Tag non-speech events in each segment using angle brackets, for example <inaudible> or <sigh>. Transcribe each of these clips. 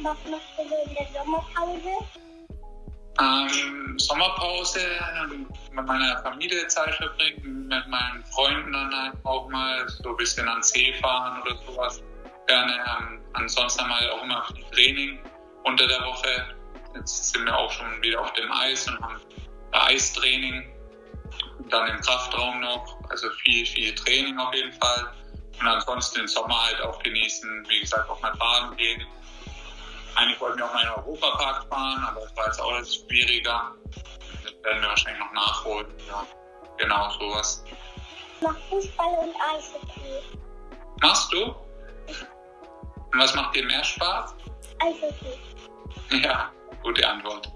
Was machst du in der Sommerpause? Ähm, Sommerpause, mit meiner Familie Zeit verbringen, mit meinen Freunden dann halt auch mal so ein bisschen an See fahren oder sowas. Gerne. Ähm, ansonsten halt auch immer viel Training unter der Woche. Jetzt sind wir auch schon wieder auf dem Eis und haben Eistraining. Und dann im Kraftraum noch. Also viel, viel Training auf jeden Fall. Und ansonsten den Sommer halt auch genießen. Wie gesagt, auch mal baden gehen. Eigentlich wollten wir auch mal in den Europapark fahren, aber das war jetzt auch alles schwieriger. Das werden wir wahrscheinlich noch nachholen. Ja, genau sowas. Mach Fußball und Eishockey. Machst du? Und was macht dir mehr Spaß? Eishockey. Ja, gute Antwort.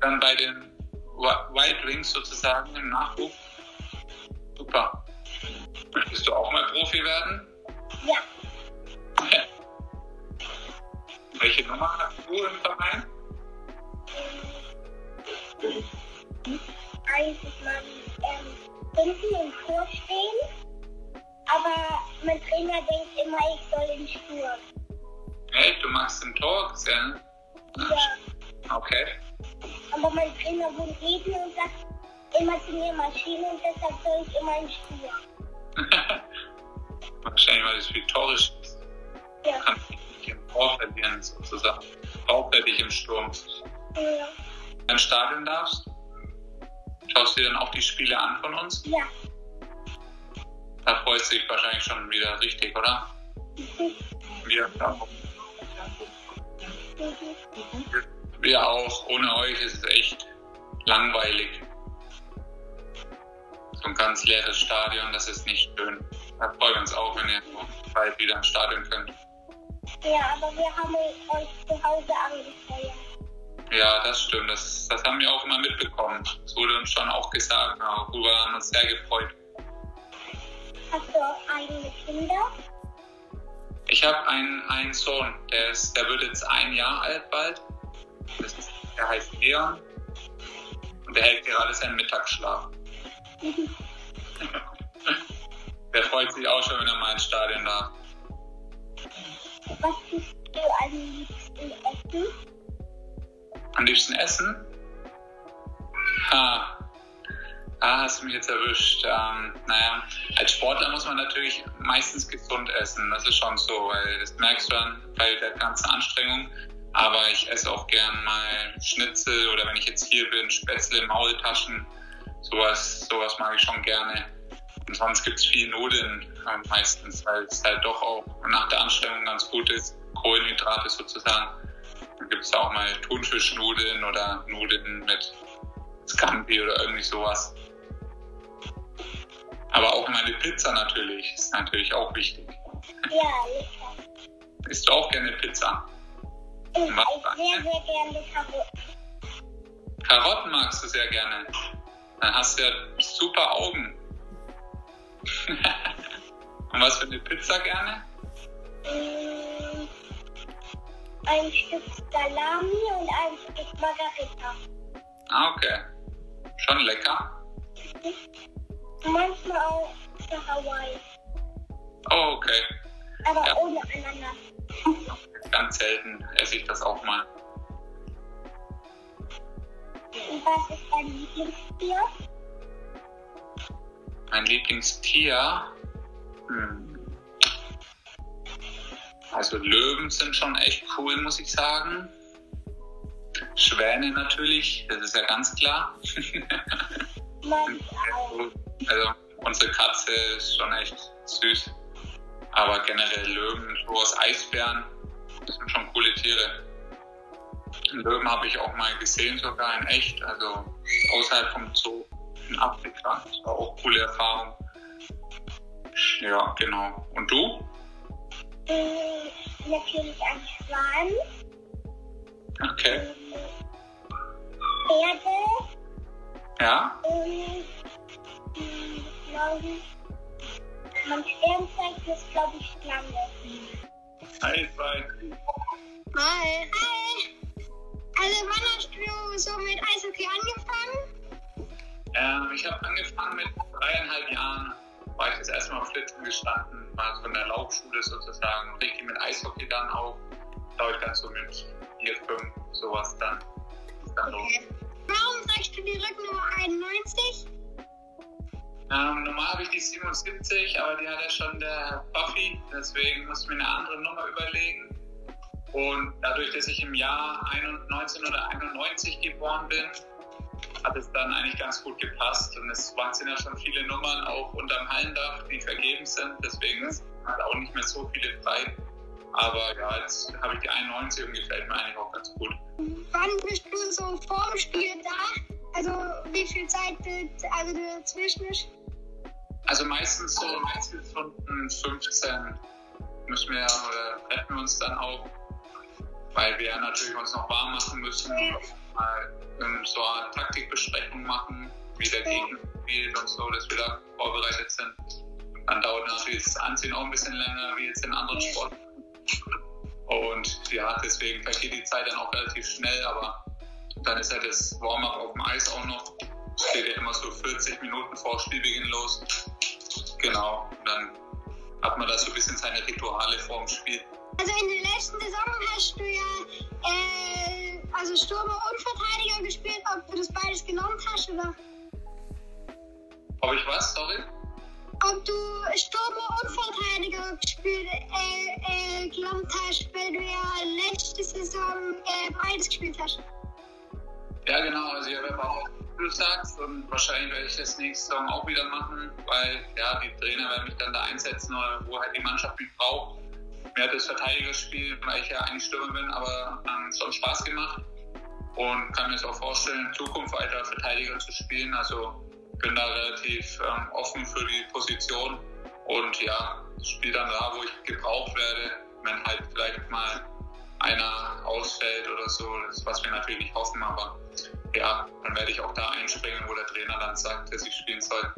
Dann bei den Wild Wings sozusagen im Nachwuchs. Super. Möchtest du auch mal Profi werden? Ja. Welche Nummer hast du im Verein? Eigentlich man ähm, hinten im Tor stehen. Aber mein Trainer denkt immer, ich soll im Sturm. Hey, du machst ein Tor gesehen. Ja. Okay. Aber mein Trainer wohnt neben und sagt immer zu mir Maschine und deshalb soll ich immer im Sturm. <laughs> Wahrscheinlich, weil es viel Tore schießt. Ja. Im Tor verlieren, sozusagen. Hauptsächlich im Sturm. Ja. Wenn du ins Stadion darfst, schaust du dir dann auch die Spiele an von uns? Ja. Da freust du dich wahrscheinlich schon wieder richtig, oder? Wir auch. Wir auch. Ohne euch ist es echt langweilig. So ein ganz leeres Stadion, das ist nicht schön. Da freuen wir uns auch, wenn ihr bald wieder ins Stadion könnt. Ja, aber wir haben euch zu Hause angefeuert. Ja, das stimmt. Das, das haben wir auch immer mitbekommen. Das wurde uns schon auch gesagt. Darüber haben wir uns sehr gefreut. Hast du auch eigene Kinder? Ich habe einen, einen Sohn, der, ist, der wird jetzt ein Jahr alt bald. Ist, der heißt Leon. Und der hält gerade seinen Mittagsschlaf. <laughs> Der freut sich auch schon, wenn er mal ins Stadion darf. Was tust du am liebsten essen? Am liebsten essen? Ha. Ah, hast du mich jetzt erwischt. Ähm, naja, als Sportler muss man natürlich meistens gesund essen. Das ist schon so, weil das merkst du dann bei der ganzen Anstrengung. Aber ich esse auch gern mal Schnitzel oder wenn ich jetzt hier bin, Spätzle, Maultaschen. Sowas, sowas mag ich schon gerne. Und sonst gibt es viel Nudeln äh, meistens, weil es halt doch auch nach der Anstrengung ganz gut ist. Kohlenhydrate sozusagen. Dann gibt es auch mal Thunfischnudeln oder Nudeln mit Scampi oder irgendwie sowas. Aber auch meine Pizza natürlich, ist natürlich auch wichtig. Ja. Isst du auch gerne Pizza? Ich esse sehr, sehr gerne Karotten. Karotten magst du sehr gerne. Dann hast du ja super Augen. <laughs> Und was für eine Pizza gerne? Ein Stück Salami und ein Stück Margarita. Ah, okay. Schon lecker. Manchmal auch für Hawaii. Oh, okay. Aber Ja. ohne Ananas. <laughs> Ganz selten esse ich das auch mal. Und was ist dein Lieblingstier? Mein Lieblingstier? Hm. Also Löwen sind schon echt cool, muss ich sagen. Schwäne natürlich, das ist ja ganz klar. <laughs> Also unsere Katze ist schon echt süß. Aber generell Löwen, sowas Eisbären, das sind schon coole Tiere. Löwen habe ich auch mal gesehen, sogar in echt, also außerhalb vom Zoo in Afrika. Das war auch eine coole Erfahrung. Ja, genau. Und du? Mm, Natürlich ein Schwan. Okay. Pferde. Ja? Und glaube ich, mein Sternzeichen ist, glaube ich, Schlange. Hi, bye. Hi. Hi. Also wann hast du so mit Eishockey angefangen? Ähm, ich habe angefangen mit dreieinhalb Jahren. war ich das erste Mal auf Flitzen gestanden, mal von der Laufschule sozusagen, richtig mit Eishockey dann auch, glaube ich dann so mit 4, 5, sowas dann. dann okay. Warum sagst du die Rücknummer 91? Ähm, normal habe ich die 77, aber die hat ja schon der Buffy, deswegen musste ich mir eine andere Nummer überlegen. Und dadurch, dass ich im Jahr 1991 geboren bin, hat es dann eigentlich ganz gut gepasst. Und es sind ja schon viele Nummern auch unterm Hallendach, die vergeben sind. Deswegen sind halt auch nicht mehr so viele frei. Aber ja, jetzt habe ich die 91 und gefällt mir eigentlich auch ganz gut. Wann bist du so vor dem Spiel da? Also wie viel Zeit also dazwischen ist? Also meistens so meistens Stunden 15 müssen wir oder treffen wir uns dann auch, weil wir natürlich uns noch warm machen müssen mal so eine Taktikbesprechung machen, wie der Gegner spielt und so, dass wir da vorbereitet sind. Dann dauert natürlich das Anziehen auch ein bisschen länger wie jetzt in anderen Sporten. Und ja, deswegen vergeht die Zeit dann auch relativ schnell, aber dann ist halt das Warm-up auf dem Eis auch noch. Steht ja immer so 40 Minuten vor Spielbeginn los. Genau, und dann hat man da so ein bisschen seine Rituale vor dem Spiel. Also in der letzten Saison hast du ja äh, also Stürmer und Verteidiger gespielt, ob du das beides genommen hast oder? Ob ich was, sorry? Ob du Stürmer und Verteidiger gespielt, äh, äh, genommen hast, weil du ja letzte Saison äh, beides gespielt hast. Ja, genau. Also ich habe auch, wie du sagst, und wahrscheinlich werde ich das nächste Saison auch wieder machen, weil ja, die Trainer werden mich dann da einsetzen, wo halt die Mannschaft mich braucht. Mir hat das Verteidigerspiel, weil ich ja eigentlich Stürmer bin, aber ähm, schon Spaß gemacht und kann mir jetzt auch vorstellen, in Zukunft weiter Verteidiger zu spielen. Also bin da relativ ähm, offen für die Position und ja, spiele dann da, wo ich gebraucht werde, wenn halt vielleicht mal einer ausfällt oder so, das, was wir natürlich nicht hoffen, aber ja, dann werde ich auch da einspringen, wo der Trainer dann sagt, dass ich spielen soll.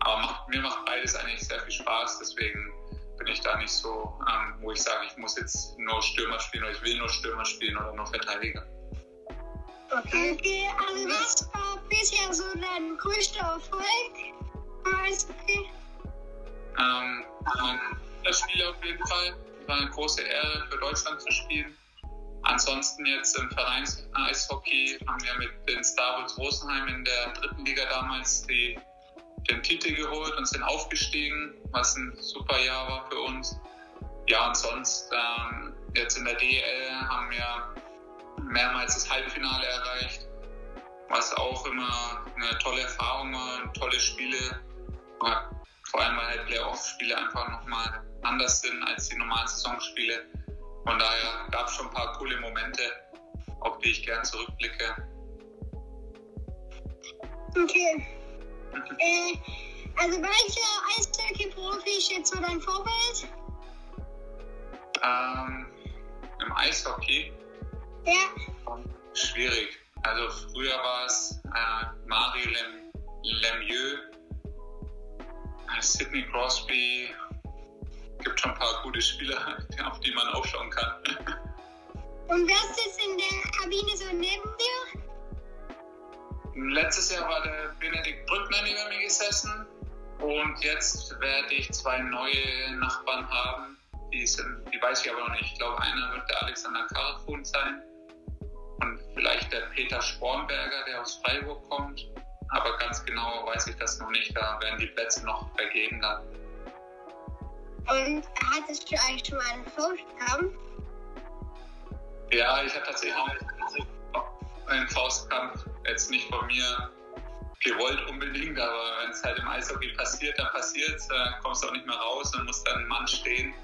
Aber macht, mir macht beides eigentlich sehr viel Spaß, deswegen bin ich da nicht so, ähm, wo ich sage, ich muss jetzt nur Stürmer spielen oder ich will nur Stürmer spielen oder nur Verteidiger. Okay, okay. also was war bisher so dein größter Erfolg? Okay. Ähm, das Spiel auf jeden Fall. War eine große Ehre für Deutschland zu spielen. Ansonsten jetzt im Vereins-Eishockey haben wir mit den Star Wars Rosenheim in der dritten Liga damals die, den Titel geholt und sind aufgestiegen, was ein super Jahr war für uns. Ja, und sonst ähm, jetzt in der DEL haben wir mehrmals das Halbfinale erreicht, was auch immer eine tolle Erfahrung war, tolle Spiele. Vor allem, weil halt Playoff-Spiele einfach nochmal anders sind als die normalen Saisonspiele. Von daher gab es schon ein paar coole Momente, auf die ich gern zurückblicke. Okay. Äh, also welcher Eishockey-Profi ist jetzt so dein Vorbild? Ähm, Im Eishockey? Ja. Schwierig. Also früher war es äh, Mario Lem Lemieux, äh, Sidney Crosby, gibt schon ein paar gute Spieler, <laughs> auf die man aufschauen kann. Und wer sitzt in der Kabine so neben dir? Letztes Jahr war der Benedikt Brückner neben mir gesessen und jetzt werde ich zwei neue Nachbarn haben. Die, sind, die weiß ich aber noch nicht. Ich glaube, einer wird der Alexander Karafun sein und vielleicht der Peter Spornberger, der aus Freiburg kommt. Aber ganz genau weiß ich das noch nicht. Da werden die Plätze noch vergeben dann. Und hattest du eigentlich schon mal einen Faustkampf? Ja, ich habe tatsächlich einen Faustkampf. Jetzt nicht von mir gewollt unbedingt, aber wenn es halt im Eishockey passiert, dann passiert es. Dann kommst du auch nicht mehr raus und muss dann ein Mann stehen.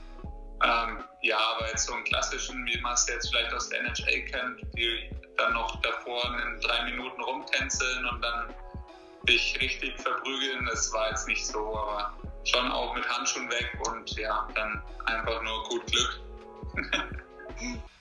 Ähm, ja, aber jetzt so einen klassischen, wie man es jetzt vielleicht aus der NHL kennt, die dann noch davor in drei Minuten rumtänzeln und dann dich richtig verprügeln, das war jetzt nicht so, aber schon auch mit Handschuhen weg und ja, dann einfach nur gut Glück. <laughs>